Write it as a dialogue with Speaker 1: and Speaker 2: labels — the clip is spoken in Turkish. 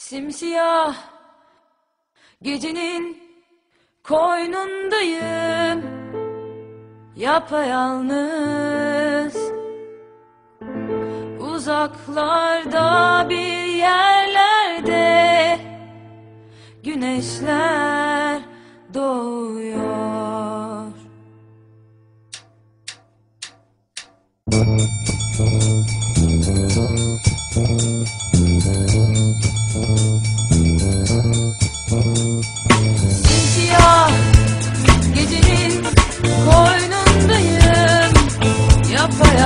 Speaker 1: Simsiyah gecenin koynundayım. Yapayalnız Uzaklarda bir yerlerde Güneşler doğuyor. Simsiyah Yapayalnız